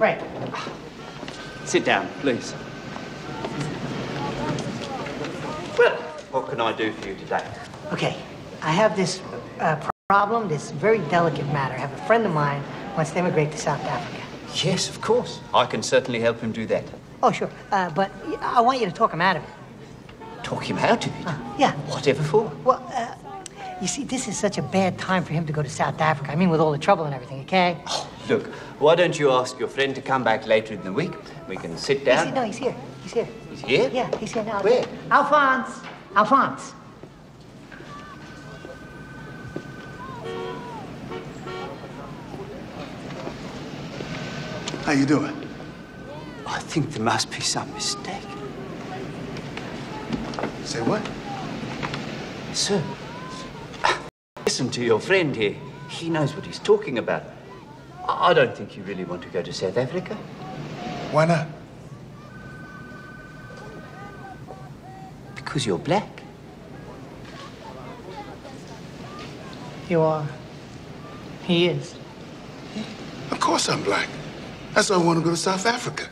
Right. Sit down, please. Well, what can I do for you today? Okay. I have this uh, problem, this very delicate matter. I have a friend of mine wants to immigrate to South Africa. Yes, of course. I can certainly help him do that. Oh, sure. Uh, but I want you to talk him out of it. Talk him out of it? yeah. Whatever for? Well, uh, you see, this is such a bad time for him to go to South Africa. I mean, with all the trouble and everything, okay? Look, why don't you ask your friend to come back later in the week? We can sit He's, down. no, he's here. He's here. He's here? Yeah, he's here now. Where? Alphonse. Alphonse. How you doing? I think there must be some mistake. Say what? Sir, listen to your friend here. He knows what he's talking about. I I don't think you really want to go to South Africa. Why not? Because you're black. You are. He is. Of course I'm black. That's why I want to go to South Africa.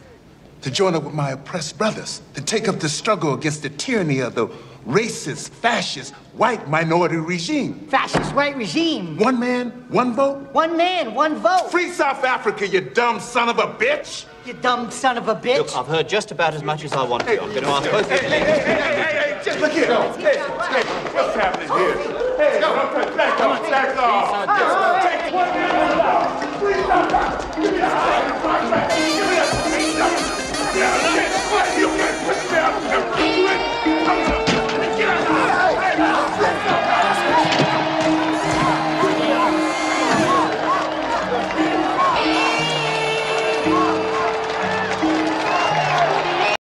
To join up with my oppressed brothers. To take up the struggle against the tyranny of the racist, fascist, white minority regime. Fascist white regime. One man, one vote? One man, one vote. Free South Africa, you dumb son of a bitch! You dumb son of a bitch. Look, I've heard just about as much as I want to. I'm going to ask both of you. Hey, hey, hey, hey, just look here. Hey, hey, what's happening here? Hey, back off, back off. Take one man out. Free South Africa.